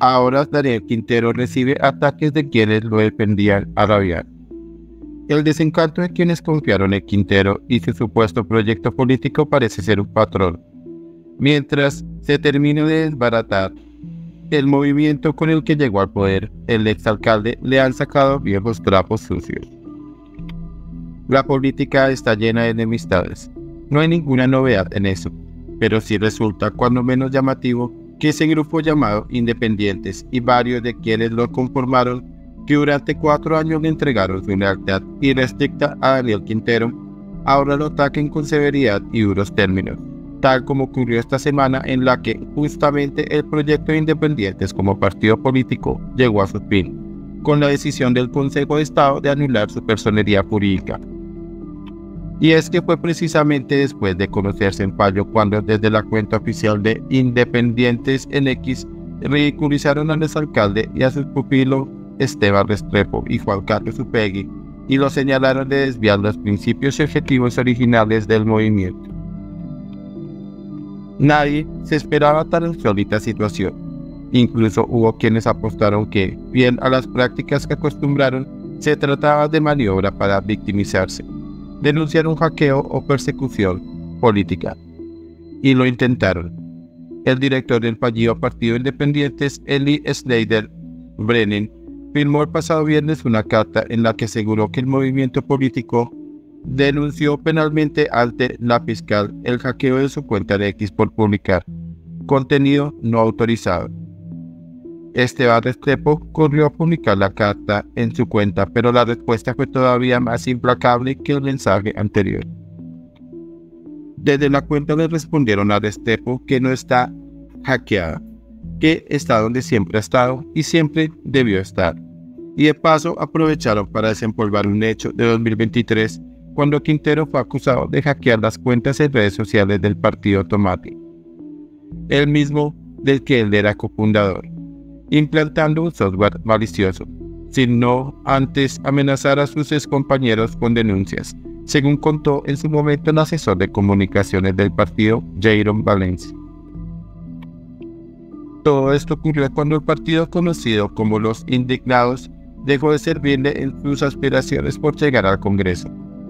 Ahora Daniel Quintero recibe ataques de quienes lo defendían a rabiar. El desencanto de quienes confiaron en Quintero y su supuesto proyecto político parece ser un patrón. Mientras se termina de desbaratar el movimiento con el que llegó al poder, el exalcalde le han sacado viejos trapos sucios. La política está llena de enemistades. No hay ninguna novedad en eso, pero sí resulta cuando menos llamativo que ese grupo llamado Independientes y varios de quienes lo conformaron que durante cuatro años le entregaron su lealtad irrestricta a Daniel Quintero, ahora lo ataquen con severidad y duros términos, tal como ocurrió esta semana en la que justamente el proyecto de Independientes como partido político llegó a su fin, con la decisión del Consejo de Estado de anular su personería jurídica. Y es que fue precisamente después de conocerse en fallo cuando desde la cuenta oficial de Independientes en X ridiculizaron al exalcalde y a su pupilo Esteban Restrepo y Juan Carlos Upegui y lo señalaron de desviar los principios y objetivos originales del movimiento. Nadie se esperaba tan insólita situación. Incluso hubo quienes apostaron que, bien a las prácticas que acostumbraron, se trataba de maniobra para victimizarse denunciar un hackeo o persecución política. Y lo intentaron. El director del fallido Partido Independientes, Eli Snyder Brennan, firmó el pasado viernes una carta en la que aseguró que el movimiento político denunció penalmente ante la fiscal el hackeo de su cuenta de X por publicar contenido no autorizado Esteban Restrepo corrió a publicar la carta en su cuenta, pero la respuesta fue todavía más implacable que el mensaje anterior. Desde la cuenta le respondieron a Restrepo que no está hackeada, que está donde siempre ha estado y siempre debió estar. Y de paso aprovecharon para desempolvar un hecho de 2023 cuando Quintero fue acusado de hackear las cuentas en redes sociales del partido Tomate, el mismo del que él era cofundador implantando un software malicioso, sin no antes amenazar a sus excompañeros con denuncias, según contó en su momento el asesor de comunicaciones del partido, Jaron Valencia. Todo esto ocurrió cuando el partido conocido como los Indignados dejó de servirle en sus aspiraciones por llegar al Congreso,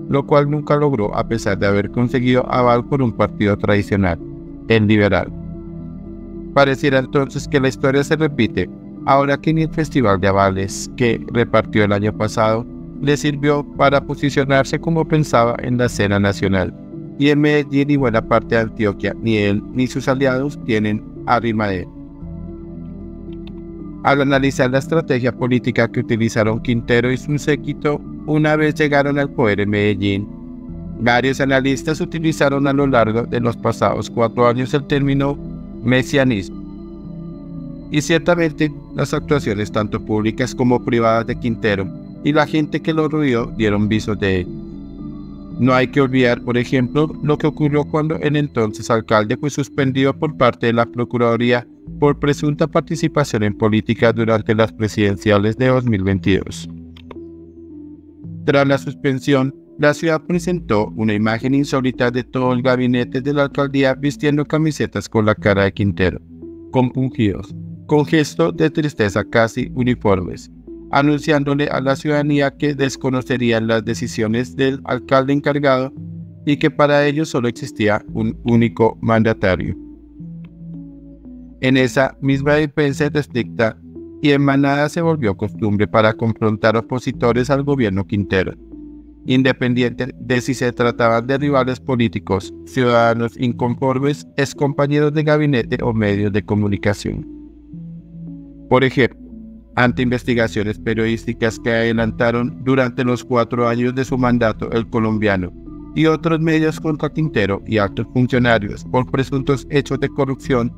lo cual nunca logró a pesar de haber conseguido aval por un partido tradicional, el liberal. Pareciera entonces que la historia se repite, ahora que ni el Festival de Avales que repartió el año pasado le sirvió para posicionarse como pensaba en la escena nacional. Y en Medellín y buena parte de Antioquia, ni él ni sus aliados tienen arrima de él. Al analizar la estrategia política que utilizaron Quintero y su séquito una vez llegaron al poder en Medellín, varios analistas utilizaron a lo largo de los pasados cuatro años el término mesianismo. Y ciertamente las actuaciones tanto públicas como privadas de Quintero y la gente que lo rodeó dieron visos de él. No hay que olvidar, por ejemplo, lo que ocurrió cuando el entonces alcalde fue suspendido por parte de la Procuraduría por presunta participación en política durante las presidenciales de 2022. Tras la suspensión, la ciudad presentó una imagen insólita de todo el gabinete de la alcaldía vistiendo camisetas con la cara de Quintero, compungidos, con gesto de tristeza casi uniformes, anunciándole a la ciudadanía que desconocerían las decisiones del alcalde encargado y que para ellos solo existía un único mandatario. En esa misma defensa estricta y en manada se volvió costumbre para confrontar opositores al gobierno Quintero independiente de si se trataban de rivales políticos, ciudadanos inconformes, compañeros de gabinete o medios de comunicación. Por ejemplo, ante investigaciones periodísticas que adelantaron durante los cuatro años de su mandato el colombiano y otros medios contra Quintero y altos funcionarios por presuntos hechos de corrupción,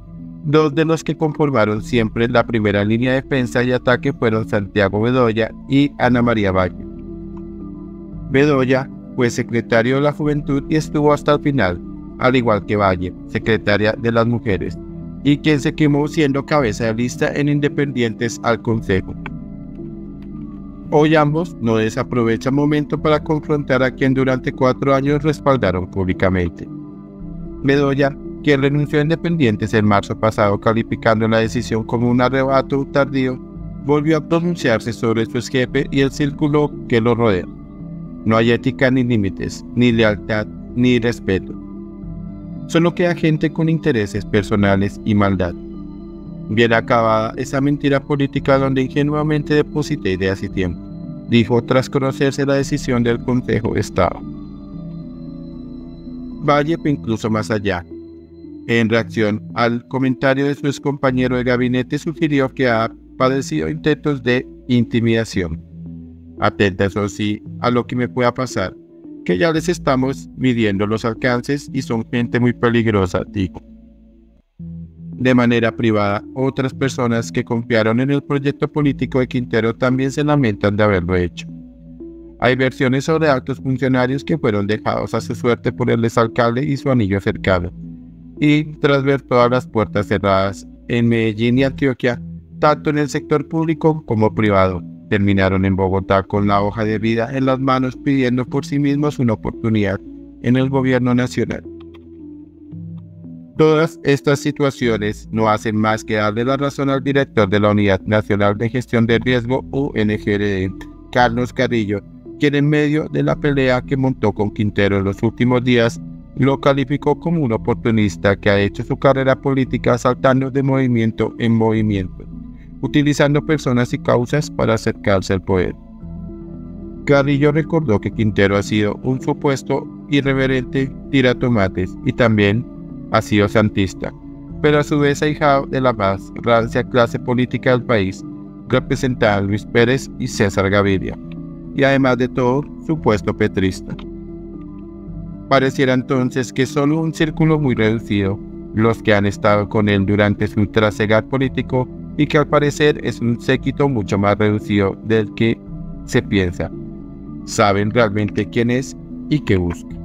dos de los que conformaron siempre la primera línea de defensa y ataque fueron Santiago Bedoya y Ana María Valle. Bedoya fue secretario de la Juventud y estuvo hasta el final, al igual que Valle, secretaria de las Mujeres, y quien se quemó siendo cabeza de lista en Independientes al Consejo. Hoy ambos no desaprovechan momento para confrontar a quien durante cuatro años respaldaron públicamente. Bedoya quien renunció a Independientes en marzo pasado calificando la decisión como un arrebato tardío, volvió a pronunciarse sobre su jefe y el círculo que lo rodea. No hay ética ni límites, ni lealtad, ni respeto. Solo queda gente con intereses personales y maldad. Bien acabada esa mentira política donde ingenuamente deposité ideas y tiempo, dijo tras conocerse la decisión del Consejo de Estado. Valle fue incluso más allá. En reacción al comentario de su excompañero de gabinete, sugirió que ha padecido intentos de intimidación. Atenta, eso sí, a lo que me pueda pasar, que ya les estamos midiendo los alcances y son gente muy peligrosa, dijo. De manera privada, otras personas que confiaron en el proyecto político de Quintero también se lamentan de haberlo hecho. Hay versiones sobre altos funcionarios que fueron dejados a su suerte por el exalcalde y su anillo cercano. Y tras ver todas las puertas cerradas en Medellín y Antioquia, tanto en el sector público como privado, terminaron en Bogotá con la hoja de vida en las manos pidiendo por sí mismos una oportunidad en el gobierno nacional. Todas estas situaciones no hacen más que darle la razón al director de la Unidad Nacional de Gestión de Riesgo, UNGRD, Carlos Carrillo, quien en medio de la pelea que montó con Quintero en los últimos días, lo calificó como un oportunista que ha hecho su carrera política saltando de movimiento en movimiento, utilizando personas y causas para acercarse al poder. Carrillo recordó que Quintero ha sido un supuesto irreverente tiratomates y también ha sido santista, pero a su vez ahijado de la más rancia clase política del país, representada Luis Pérez y César Gaviria, y además de todo, supuesto petrista. Pareciera entonces que solo un círculo muy reducido, los que han estado con él durante su trasegar político, y que al parecer es un séquito mucho más reducido del que se piensa, saben realmente quién es y qué busca.